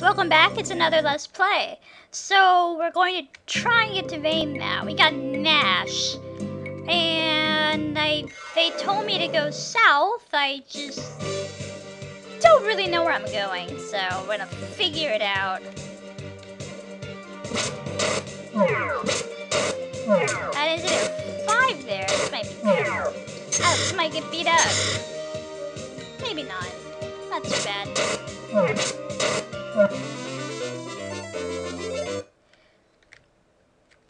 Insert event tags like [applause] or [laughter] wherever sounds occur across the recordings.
Welcome back. It's another Let's Play. So, we're going to try and get to Vane now. We got Nash. And I, they told me to go south. I just don't really know where I'm going. So, we're gonna figure it out. That is it. Five there. This might be... Alex oh, might get beat up. Maybe not. Not too bad.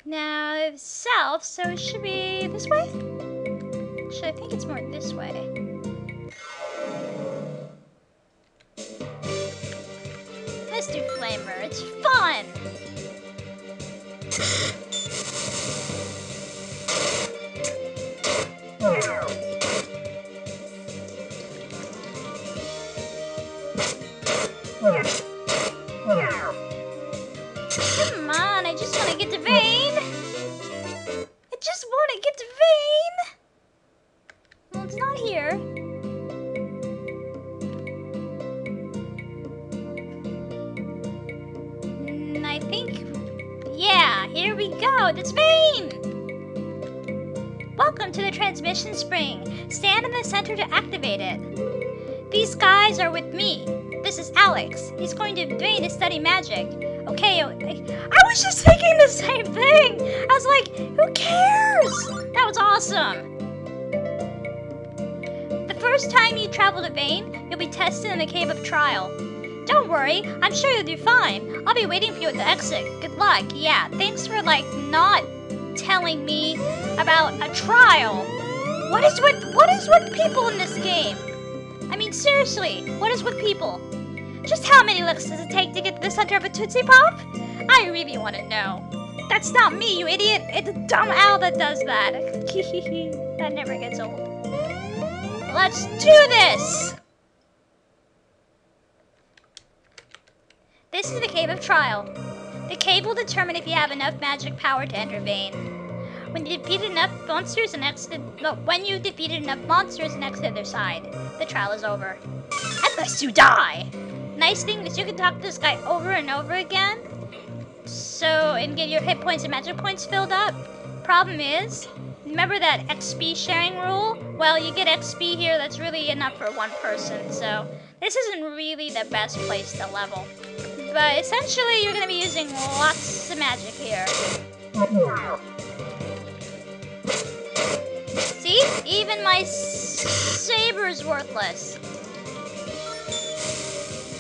Now, south, so it should be this way? Actually, I think it's more this way. Let's do Flamer. It's fun! Come [laughs] here we go. That's Vane. Welcome to the transmission spring. Stand in the center to activate it. These guys are with me. This is Alex. He's going to Vane to study magic. Okay, I was just thinking the same thing. I was like, who cares? That was awesome. The first time you travel to Vane, you'll be tested in the Cave of Trial. Don't worry, I'm sure you'll do fine. I'll be waiting for you at the exit. Good luck. Yeah, thanks for like not telling me about a trial. What is with what is with people in this game? I mean seriously, what is with people? Just how many licks does it take to get to the center of a Tootsie Pop? I really want to know. That's not me, you idiot. It's a dumb owl that does that. [laughs] that never gets old. Let's do this! This is the Cave of Trial. The cave will determine if you have enough magic power to enter Vane. When you defeat enough monsters and exit, no, when you defeated enough monsters and exit their side, the trial is over. Unless you die. Nice thing is you can talk to this guy over and over again. So, and get your hit points and magic points filled up. Problem is, remember that XP sharing rule? Well, you get XP here that's really enough for one person. So, this isn't really the best place to level. But essentially, you're going to be using lots of magic here. See? Even my saber's worthless.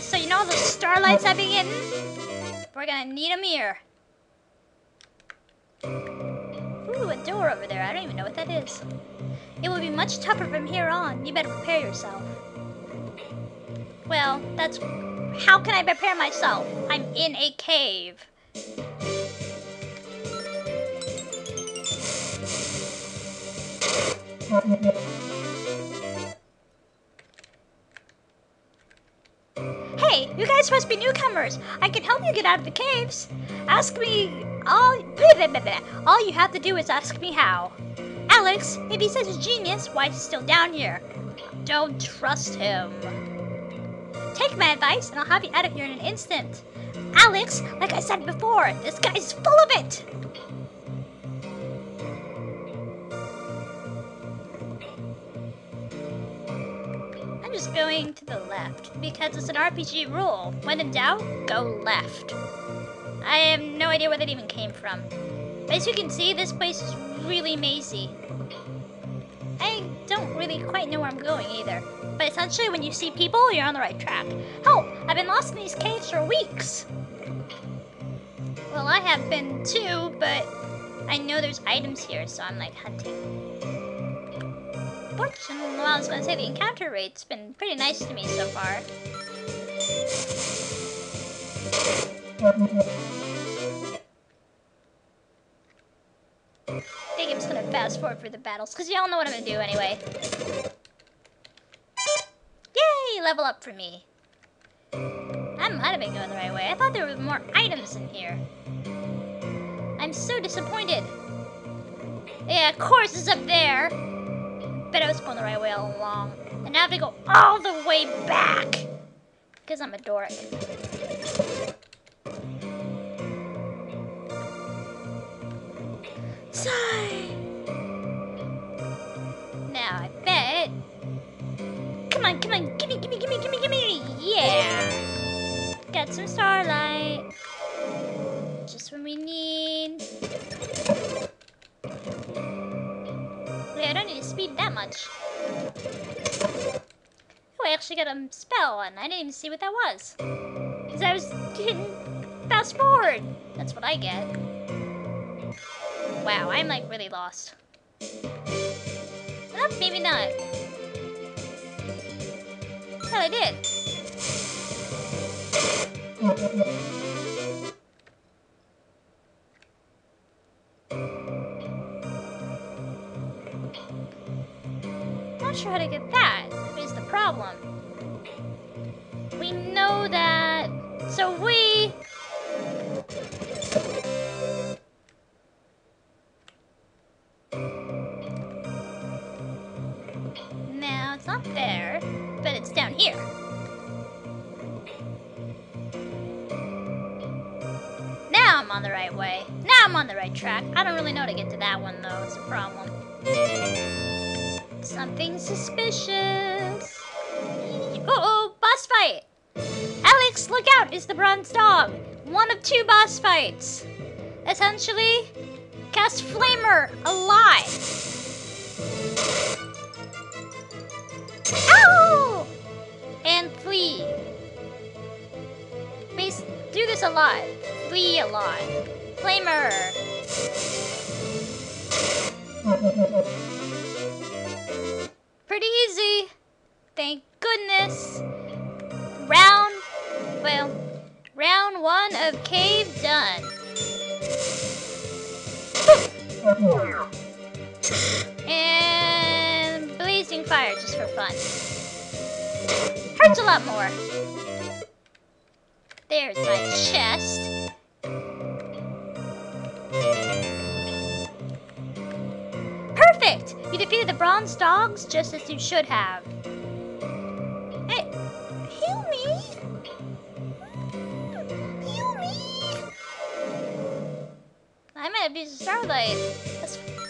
So you know the starlights I've been getting? We're gonna need them here. Ooh, a door over there. I don't even know what that is. It will be much tougher from here on. You better prepare yourself. Well, that's... How can I prepare myself? I'm in a cave. Hey, you guys must be newcomers. I can help you get out of the caves. Ask me all. Blah, blah, blah, all you have to do is ask me how. Alex, if he's such a genius, why is he still down here? Don't trust him. Take my advice, and I'll have you out of here in an instant. Alex, like I said before, this guy's full of it. I'm just going to the left because it's an RPG rule. When in doubt, go left. I have no idea where that even came from. As you can see, this place is really mazy. I don't really quite know where I'm going either. But essentially, when you see people, you're on the right track. Help! I've been lost in these caves for weeks! Well, I have been too, but I know there's items here, so I'm like hunting. Fortunately, well, I was gonna say the encounter rate's been pretty nice to me so far. fast forward for the battles, because y'all know what I'm going to do anyway. Yay! Level up for me. That might have been going the right way. I thought there were more items in here. I'm so disappointed. Yeah, of course it's up there. But I was going the right way all along. And now I have to go all the way back. Because I'm a dork. Sigh! On, come on. Gimme, gimme, gimme, gimme, gimme. Yeah. Got some starlight. Just what we need. Wait, I don't need to speed that much. Oh, I actually got a spell, and I didn't even see what that was. Because I was hitting fast forward. That's what I get. Wow, I'm like really lost. Oh, maybe not. Well, I did. Way. Now I'm on the right track. I don't really know to get to that one though. It's a problem. Something suspicious. Uh-oh, boss fight! Alex, look out! It's the bronze dog. One of two boss fights. Essentially, cast Flamer alive. Ow! And flee. Please do this a lot. Flee a lot. Flamer. Pretty easy. Thank goodness. Round, well, round one of cave done. And blazing fire just for fun. Hurts a lot more. There's my chest. Perfect! You defeated the bronze dogs just as you should have. Hey, heal me! Hmm, heal me! I might have used Starlight.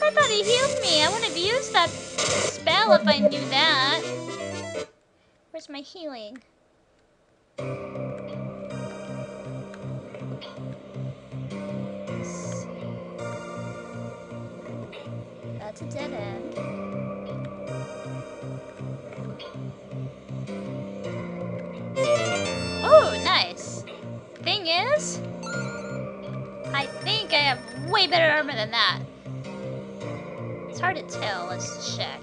I thought he healed me. I wouldn't have used that spell if I knew that. Where's my healing? That's a dead end. Oh, nice. Thing is, I think I have way better armor than that. It's hard to tell. Let's check.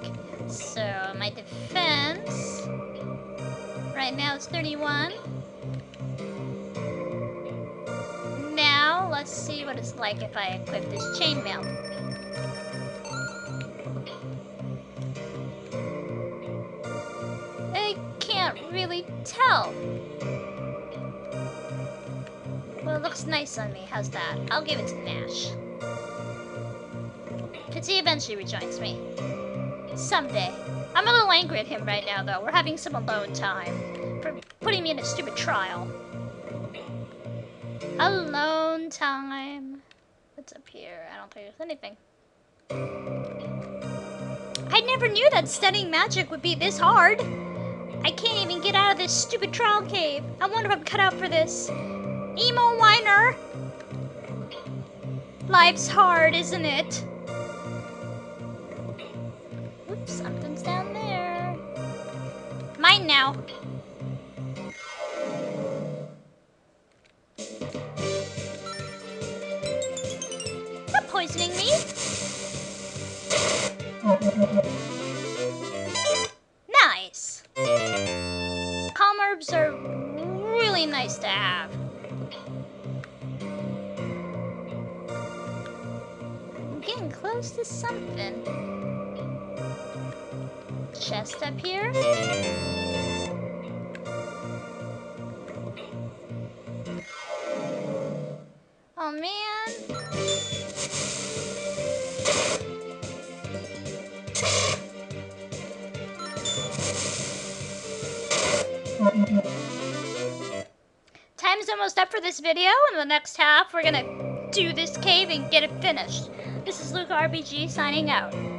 So, my defense right now is 31. Now, let's see what it's like if I equip this chainmail. Really tell. Well, it looks nice on me. How's that? I'll give it to Nash. He eventually rejoins me. Someday. I'm a little angry at him right now, though. We're having some alone time. For putting me in a stupid trial. Alone time. What's up here? I don't think there's anything. I never knew that studying magic would be this hard. I can't even get out of this stupid trial cave. I wonder if I'm cut out for this. Emo whiner. Life's hard, isn't it? Oops, something's down there. Mine now. Stop poisoning me. Getting close to something. Chest up here. Oh man. Time's almost up for this video. In the next half, we're gonna do this cave and get it finished. Is Lucca RPG signing out.